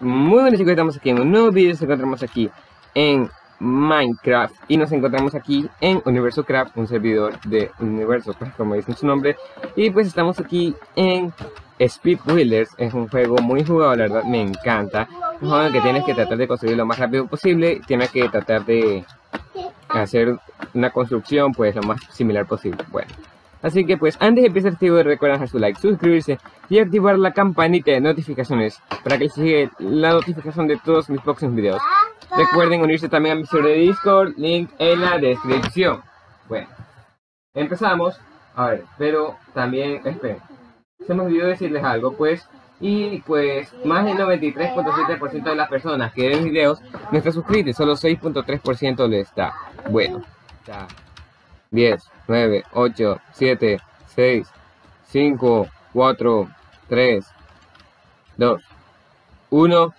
Muy buenos chicos, estamos aquí en un nuevo vídeo, nos encontramos aquí en Minecraft y nos encontramos aquí en Universo Craft, un servidor de Universo, pues como dice su nombre. Y pues estamos aquí en Speed Wheelers, es un juego muy jugado, la verdad me encanta, un juego que tienes que tratar de construir lo más rápido posible, tienes que tratar de hacer una construcción pues lo más similar posible, bueno. Así que pues antes de empezar este video recuerden dejar su like, suscribirse y activar la campanita de notificaciones para que les llegue la notificación de todos mis próximos videos. Recuerden unirse también a mi server de Discord, link en la descripción. Bueno, empezamos. A ver, pero también, esperen. Se me olvidó decirles algo, pues. Y pues, más del 93.7% de las personas que ven videos no está suscrito, solo 6.3% le está. Bueno, ya. 10, 9, 8, 7, 6, 5, 4, 3, 2, 1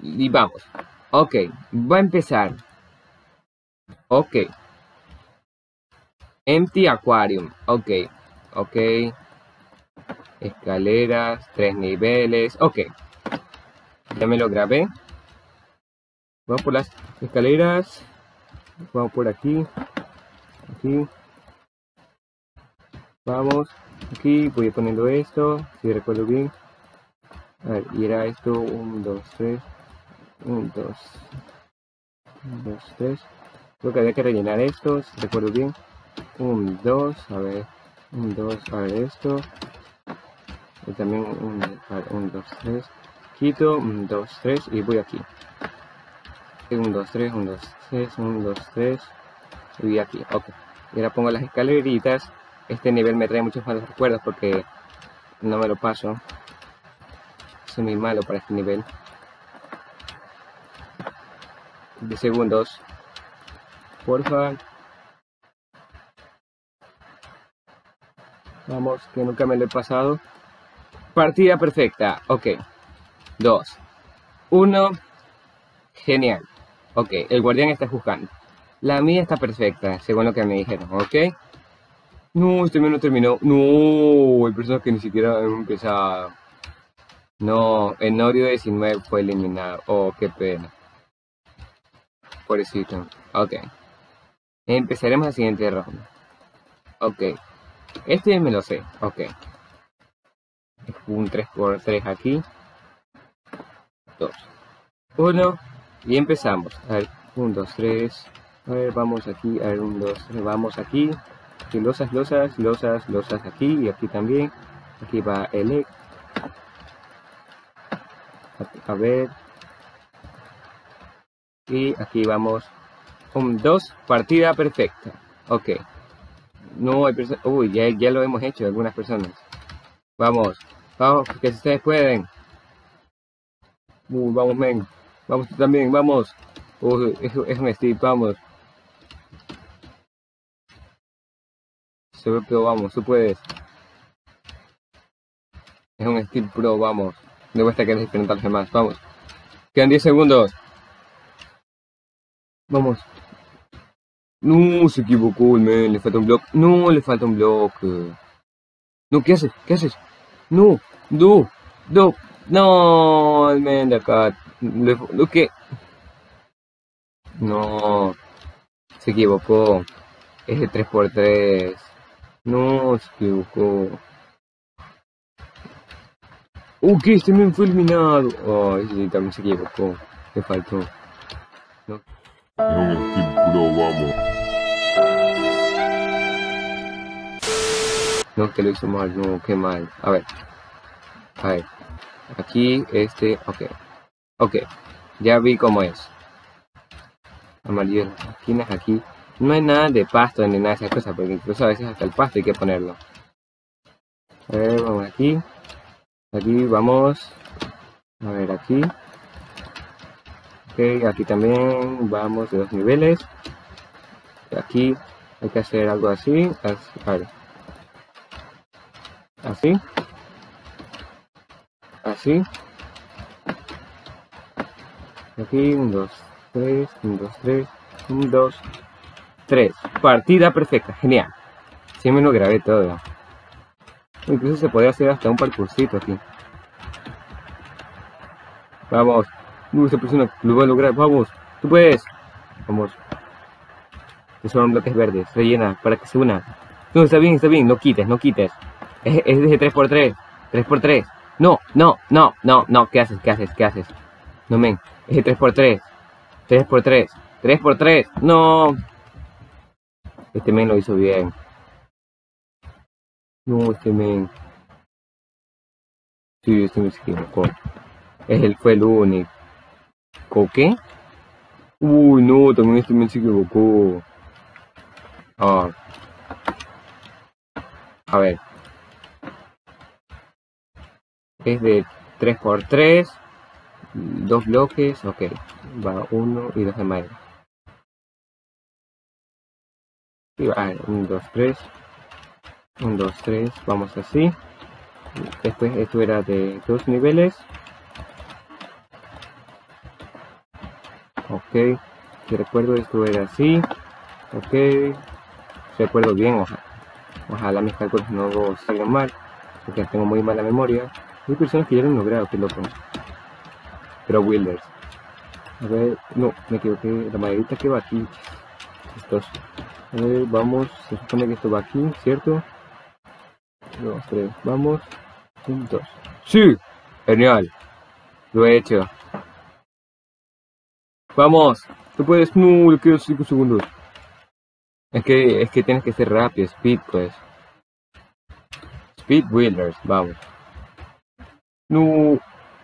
y vamos. Ok, va a empezar. Ok. Empty Aquarium. Ok, ok. Escaleras, tres niveles. Ok. Ya me lo grabé. Vamos por las escaleras. Vamos por aquí. Aquí. Vamos. Aquí voy poniendo esto. Si recuerdo bien. A ver, y era esto. 1, 2, 3. 1, 2. 1, 2, 3. Creo que había que rellenar esto. Si recuerdo bien. 1, 2. A ver. 1, 2. A ver esto. Y también 1, 2, 3. Quito. 1, 2, 3. Y voy aquí. 1, 2, 3. 1, 2, 3. 1, 2, 3. Y aquí. Ok. Y ahora pongo las escaleritas este nivel me trae muchos malos recuerdos porque no me lo paso. Soy muy malo para este nivel. De segundos. Porfa. Vamos, que nunca me lo he pasado. Partida perfecta. Ok. Dos. Uno. Genial. Ok, el guardián está juzgando. La mía está perfecta, según lo que me dijeron, ¿ok? No, este no terminó. No, hay personas que ni siquiera han empezado. No, el Norio 19 fue eliminado. Oh, qué pena. Pobrecito. Ok. Empezaremos la siguiente ronda. Ok. Este me lo sé. Ok. Un 3x3 aquí. 2. 1. Y empezamos. A ver, 1, 2, 3. A ver, vamos aquí. A ver, 1, 2, 3. Vamos aquí losas, losas, losas, losas aquí y aquí también. Aquí va el A ver. Y aquí vamos. Un 2, partida perfecta. Ok. No hay personas. Uy, ya, ya lo hemos hecho algunas personas. Vamos. Vamos, que ustedes pueden. Uy, vamos, men. Vamos también, vamos. Es, es un Steve, vamos. Ve Pro, vamos, tú puedes. Es un Steel Pro, vamos. Demuestra que eres diferente a los demás, vamos. Quedan 10 segundos. Vamos. No, se equivocó el men, le falta un bloque. No, le falta un bloque. No, ¿qué haces? ¿Qué haces? No, no, no, no, el men de acá. ¿Lo que? No, se equivocó. Es de 3x3. No, se equivocó. Uh, ¿qué? Este me fue eliminado. Oh, ese también se equivocó. Le faltó. Vamos. No, que lo hizo mal. No, qué mal. A ver. A ver. Aquí, este. Ok. Ok. Ya vi cómo es. Amarillo. Esquinas aquí. No hay nada de pasto ni nada de esas cosas, porque incluso a veces hasta el pasto hay que ponerlo. A ver, vamos aquí. Aquí vamos. A ver, aquí. Ok, aquí también vamos de dos niveles. Aquí hay que hacer algo así. A ver. Así. Así. Aquí, un, dos, tres, un, dos, tres, un, dos, 3. Partida perfecta. Genial. Sí me lo grabé todo. Incluso se puede hacer hasta un parcoursito aquí. Vamos. Uh, esta persona lo va a lograr. Vamos. Tú puedes. Vamos. Son bloques verdes. Rellena para que se una. No, está bien, está bien. No quites, no quites. Es, es de 3x3. 3x3. No, no, no, no, no. ¿Qué haces? ¿Qué haces? ¿Qué haces? No, men. Es de 3x3. 3x3. 3x3. No. Este men lo hizo bien. No, este men. Sí, este men se equivocó. Él fue el único. ¿Con qué? Uy, no, también este men se equivocó. Ah. A ver. Es de 3x3. Dos bloques. Ok. Va uno y dos de madera. Y va 1, 2, 3. 1, 2, 3. Vamos así. Después esto era de dos niveles. Ok. Si recuerdo esto era así. Ok. Recuerdo bien, ojalá. Ojalá mis cálculos no salgan mal. Porque tengo muy mala memoria. Hay personas que ya lo han logrado, qué loco. Pero Wilders. A ver, no, me equivoqué. La maderita que va aquí. Estos. Ver, vamos. Se supone que esto va aquí, ¿cierto? Dos, tres. Vamos. Un, dos. ¡Sí! Genial. Lo he hecho. Vamos. Tú puedes. No, le quedo 5 segundos. Es que, es que tienes que ser rápido. Speed, pues. Speed Wheelers. Vamos. No.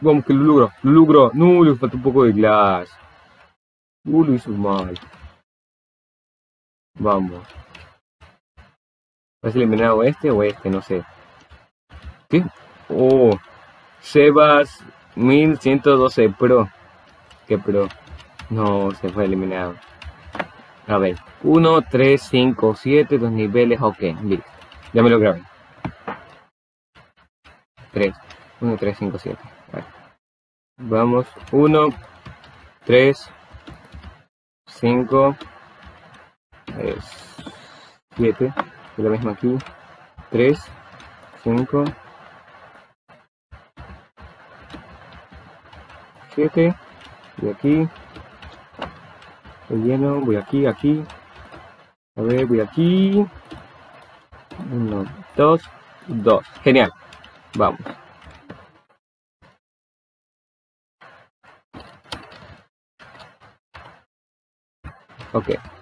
Vamos, que lo logro. Lo logro. No, le falta un poco de glass. Uh, lo hizo mal. Vamos. ¿Has eliminado este o este? No sé. ¿Qué? Oh. Sebas 1112 Pro. ¿Qué Pro? No, se fue eliminado. A ver. 1, 3, 5, 7, dos niveles. Ok, listo. Ya me lo grabé. 3. 1, 3, 5, 7. Vamos. 1, 3, 5, 7. Lo mismo aquí. 3, 5, 7. Y aquí. Lleno. Voy aquí, aquí. A ver, voy aquí. 1, 2, 2. Genial. Vamos. Ok.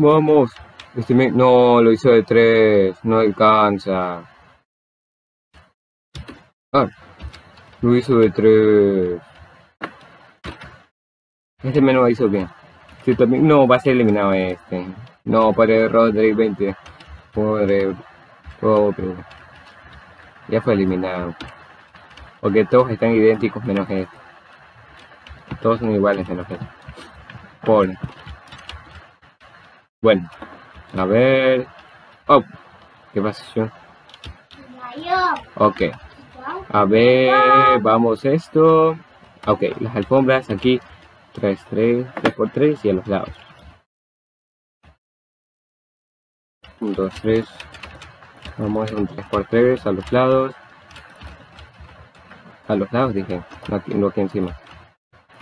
Vamos. Este me... No, lo hizo de 3. No alcanza. Ah. Lo hizo de 3. Este menú hizo bien. Sí, también... No, va a ser eliminado este. No, para Rodri 20. Pobre. Pobre. Ya fue eliminado. Porque todos están idénticos menos este. Todos son iguales menos este. Pobre. Bueno. A ver. Oh. ¿Qué pasó? Ok. A ver, vamos esto. Ok, las alfombras aquí. 3, 3, 3 por 3 y a los lados. 1, 2, 3. Vamos a un 3 por 3 a los lados. A los lados dije, no aquí, no aquí encima.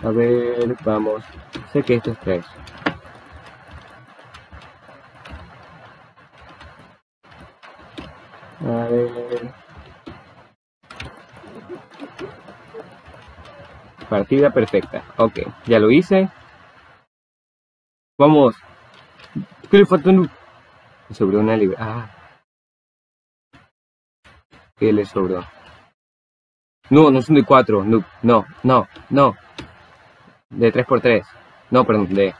A ver, vamos. Sé que esto es 3. A ver. Partida perfecta. Ok, ya lo hice. Vamos. ¿Qué le falta? Le sobró una libra. Ah. ¿Qué le sobró? No, no son de 4. No, no, no, no. De 3x3. No, perdón, de...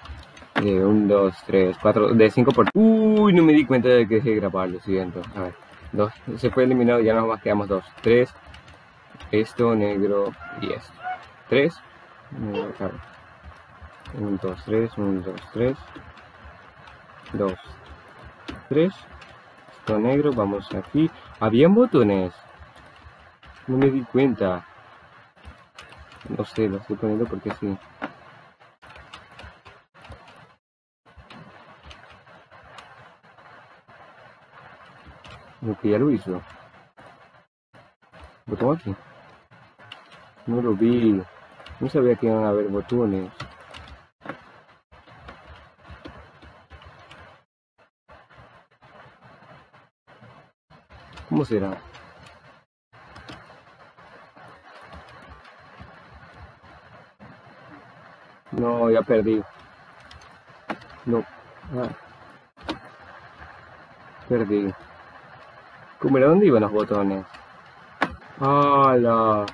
De 1, 2, 3, 4, de 5 por... Uy, no me di cuenta de que dejé de grabar, lo. A ver, 2. Se fue eliminado, ya nos más quedamos 2. 3. Esto, negro y esto. 3. 1, 2, 3, 1, 2, 3. 2, 3. Esto negro, vamos aquí. Habían botones. No me di cuenta. No sé, lo estoy poniendo porque sí. Que ya lo hizo. Botón aquí. No lo vi. No sabía que iban a haber botones. ¿Cómo será? No, ya perdí. No. Ah. Perdí. ¿Cómo era? ¿Dónde iban los botones? ¡Hala!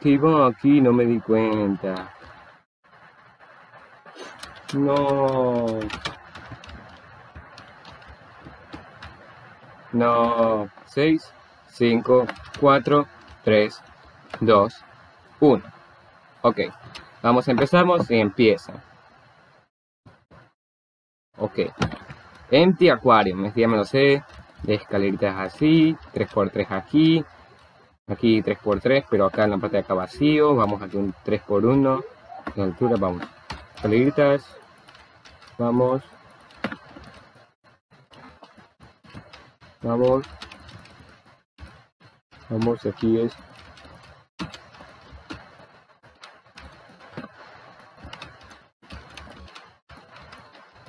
Que iban aquí, no me di cuenta. No. No. 6, 5, 4, 3, 2, 1. Ok. Vamos, empezamos y empieza. Ok. Empty Aquarium, ya me lo sé. De escaleritas así, 3x3 aquí. Aquí 3x3, pero acá en la parte de acá vacío. Vamos aquí un 3x1. De altura, vamos. Escaleritas. Vamos. Vamos. Vamos, aquí es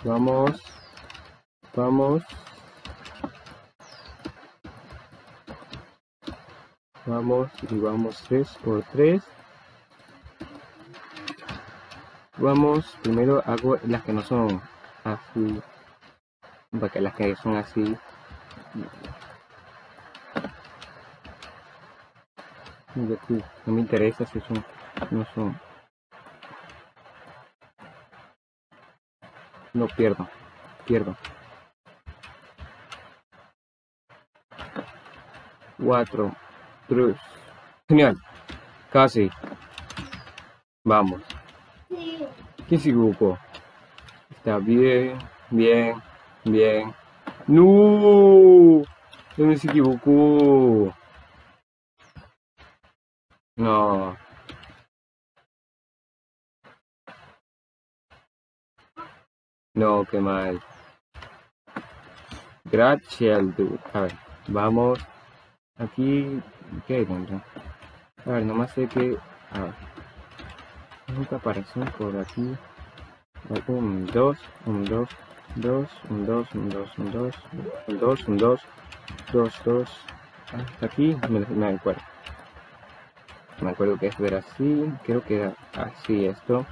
Vamos. Vamos. Vamos y vamos 3 por 3. Vamos, primero hago las que no son así. Porque las que son así. No me interesa si son, no son. No pierdo. Pierdo. 4, 3. Genial. Casi. Vamos. ¿Quién se equivocó? Está bien, bien, bien. ¡No! ¿Dónde se equivocó? No. No, qué mal. Gracias, dude. A ver, vamos. Aquí, ¿qué hay dentro? A ver, nomás sé que... A ver. Apareció por aquí. Un, dos, un, dos, dos, un, dos, un, dos, un, dos, un, dos, un, dos, dos, dos. Hasta aquí me, me acuerdo. Me acuerdo que esto era así. Creo que era así esto.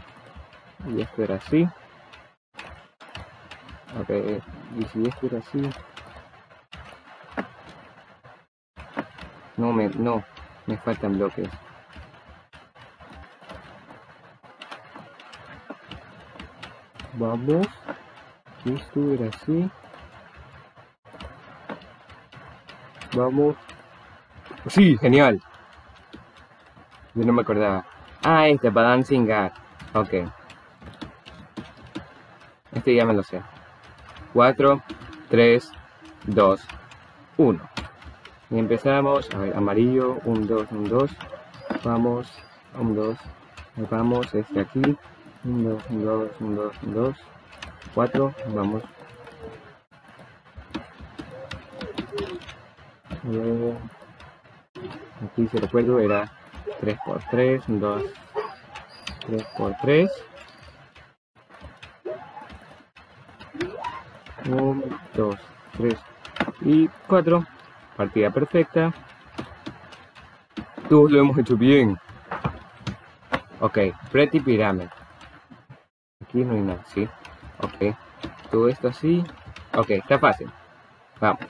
Y esto era así. Ok, y si esto era así. No me, no, me faltan bloques. Vamos. Esto era así. Vamos. Sí, genial. Yo no me acordaba. Ah, este, para Dancing Ok. Este ya me lo sé. 4, 3, 2, 1. Y empezamos, a ver, amarillo, 1, 2, 1, 2. Vamos, 1, 2. Vamos, este aquí. 1, 2, 1, 2, 1, 2, 1, 2. 4, vamos. Aquí si recuerdo era 3 por 3, 2, 3 por 3. 1, 2, 3 y 4. Partida perfecta. Todos lo hemos hecho bien. Ok, Pretty Pyramid. Aquí no hay nada, ¿sí? Ok. Todo esto así. Ok, está fácil. Vamos.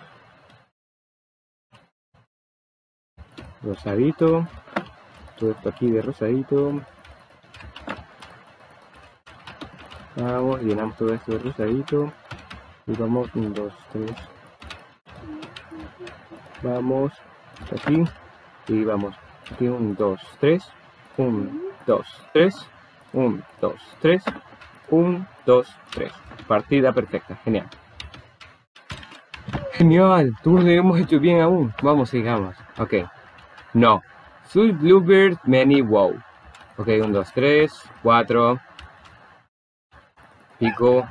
Rosadito. Todo esto aquí de rosadito. Vamos, llenamos todo esto de rosadito y vamos 1 2 3 vamos aquí y vamos. 1 2 3 1 2 3 1 2 3 1 2 3 partida perfecta. Genial. Genial. Tú lo hemos hecho bien aún. Vamos sigamos. Ok. No. Sweet Bluebird Many Wow. Ok 1 2 3 4 pico.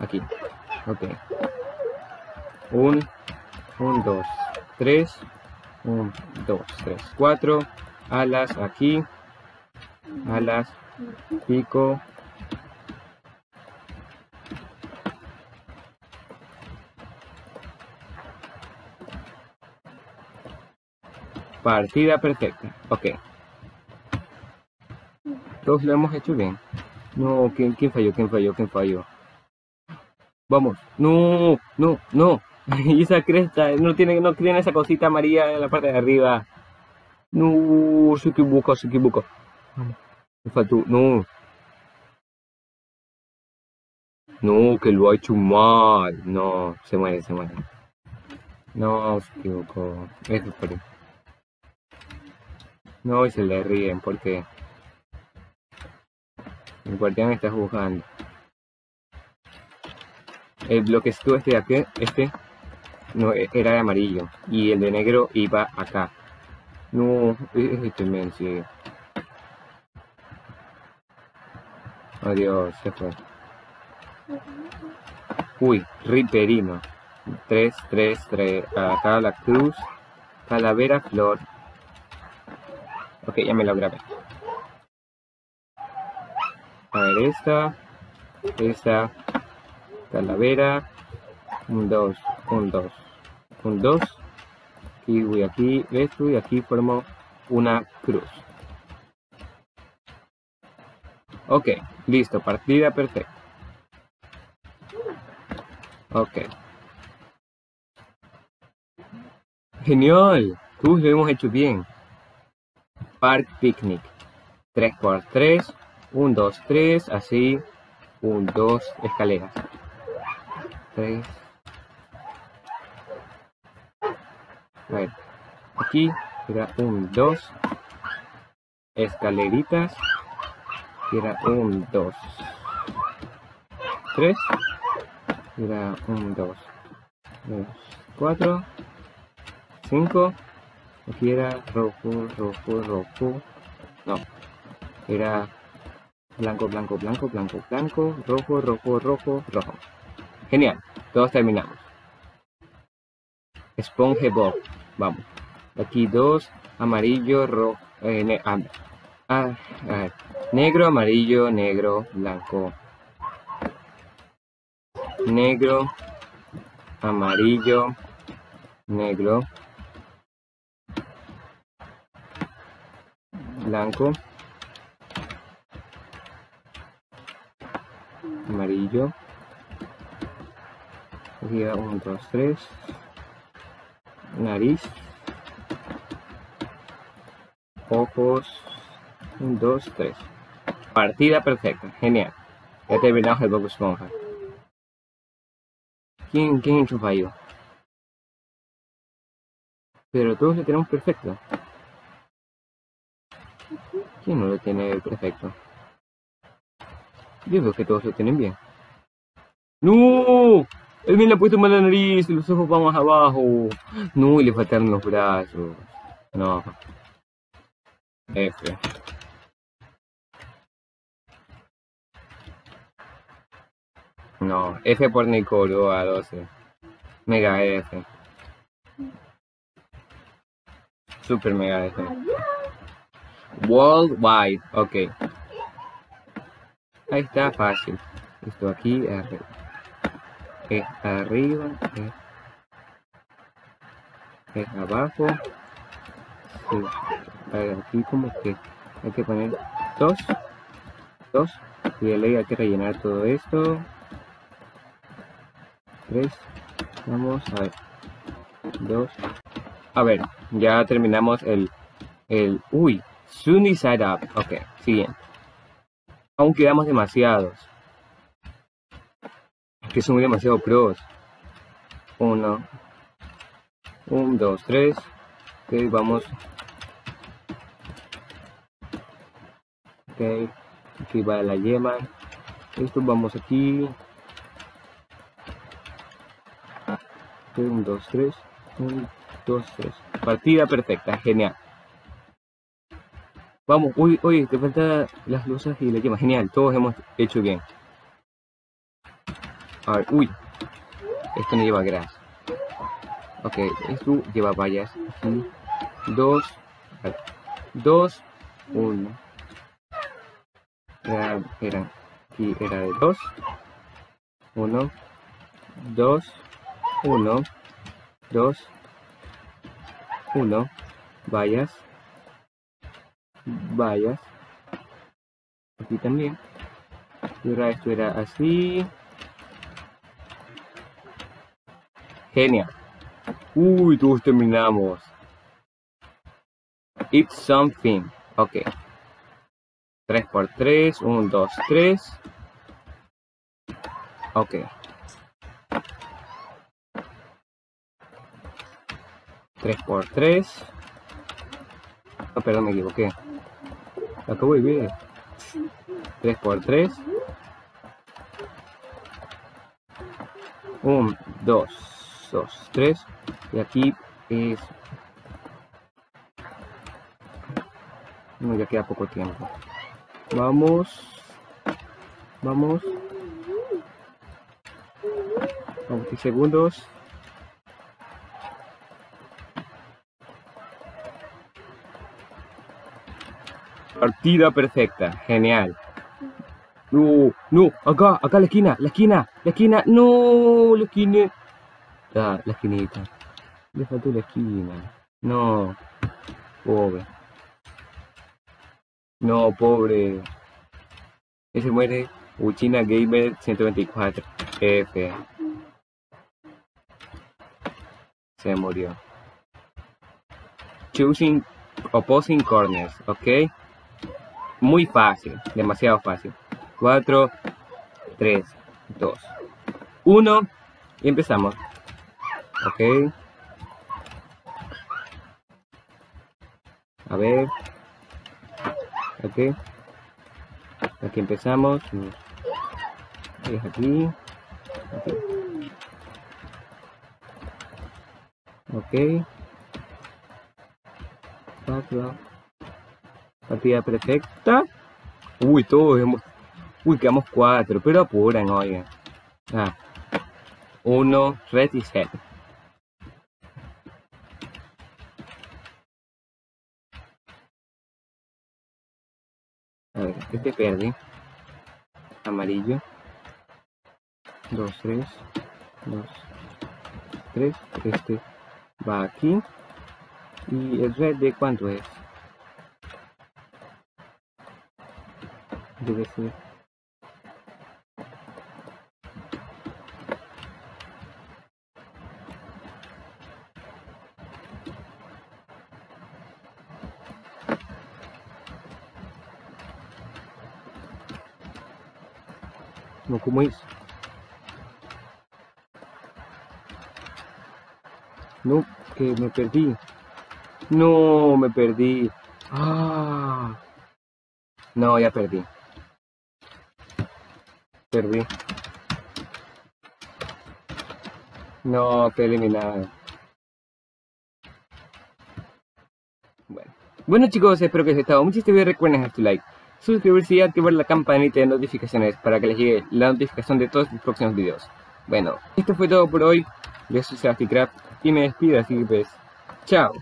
Aquí. Ok. 1, 1, 2, 3, 1, 2, 3, 4, alas aquí, alas, pico, Partida perfecta. Ok. Todos lo hemos hecho bien. No, ¿quién, quién falló? ¿Quién falló? ¿Quién falló? Vamos. No, no, no. Y esa cresta no tiene, no tiene esa cosita amarilla en la parte de arriba. No, se equivoca, se faltó, no. No, que lo ha hecho mal. No, se muere, se muere. No, se equivocó. Eso es por ahí. No, y se le ríen porque el guardián está jugando. El bloque estuvo este de aquí, este, no, e, era de amarillo. Y el de negro iba acá. No, es este men, sí. Adiós, se fue. Uy, Riperino. 3, 3, 3. Acá la cruz. Calavera, flor. Ok, ya me lo grabé. A ver, esta. Esta. Calavera. Un 2. Un 2. Un 2. Y voy aquí esto y aquí formo una cruz. Ok, listo, partida perfecta. Ok. Genial, tú lo hemos hecho bien. Park Picnic. 3x3, 1, 2, 3, así, 1, 2, escaleras. 3. A ver, aquí era 1, 2, escaleritas, era 1, 2, 3, era 1, 2, 4, 5, Aquí era rojo, rojo, rojo. No. Era blanco, blanco, blanco, blanco, blanco, rojo, rojo, rojo, rojo. Genial. Todos terminamos. SpongeBob. Vamos. Aquí dos. Amarillo, rojo. Eh, ah, ah, ah, negro, amarillo, negro, blanco. Negro, amarillo, negro, blanco, amarillo, aquí 1, 2, 3, nariz, ojos, 1, 2, 3. Partida perfecta, genial. Ya terminamos el Bob Esponja. ¿Quién, quién hecho fallo? Pero todos lo tenemos perfecto. ¿Quién no lo tiene perfecto? Yo veo que todos lo tienen bien. ¡No! Él me le ha puesto mal la nariz y los ojos van más abajo. No, y le faltaron los brazos. No. F. No, F por Nicolo a 12. Mega F. Super mega F. Worldwide, ok. Ahí está fácil. Esto aquí arriba. Es arriba. Es, abajo. Aquí como que hay que poner dos. Dos. Y de ley hay que rellenar todo esto. Tres. Vamos a ver. Dos. A ver, ya terminamos el... el uy, Sunny side up. Ok, siguiente. Aún quedamos demasiados. Que son demasiado pros. Uno. Un, dos, tres. Ok, vamos. Ok. Aquí va la yema. Esto vamos aquí. un, dos, tres. Un, dos, tres. Partida perfecta. Genial. Vamos, uy, uy, te faltan las luces y la llama. Genial, todos hemos hecho bien. Uy. Esto no lleva gras. Ok, esto lleva vallas. Aquí. Dos. 2, 1. Era, era, aquí era de 2, 1, 2, 1, 2, 1, vallas, vallas, aquí también, y ahora esto era así, genial, uy, todos terminamos, it's something, ok, 3 por 3, 1, 2, 3, ok, 3 por 3 Ah, perdón, me equivoqué. Acabo de ver. 3 por 3 1, 2, 2, 3. Y aquí es... No, ya queda poco tiempo. Vamos. Vamos. 20 segundos. Partida perfecta, genial. No, no, acá, acá la esquina, la esquina, la esquina, no, la esquina. Ah, la esquinita. Le faltó la esquina. No, pobre. No, pobre. Ese muere Uchina Gamer 124 F. Se murió. Choosing opposing corners, ¿ok? Muy fácil, demasiado fácil. 4, 3, 2, 1 y empezamos. Ok. A ver. Ok. Aquí empezamos. Es aquí. Ok. Cuatro. Partida perfecta. Uy, todos. Uy, quedamos cuatro, pero apuran, oigan. Ah. Uno, red y set. A ver, este verde. Amarillo. Dos, tres. Dos, tres. Este va aquí. ¿Y el red de cuánto es? debe ser no como es no que me perdí no me perdí ah no ya perdí Perdí. No, fue eliminado. Bueno. Bueno chicos, espero que os haya gustado mucho este video. Recuerden dejar tu like, suscribirse y activar la campanita de notificaciones para que les llegue la notificación de todos mis próximos videos. Bueno, esto fue todo por hoy. Yo soy Sebastián Craft y me despido, así que pues, chao.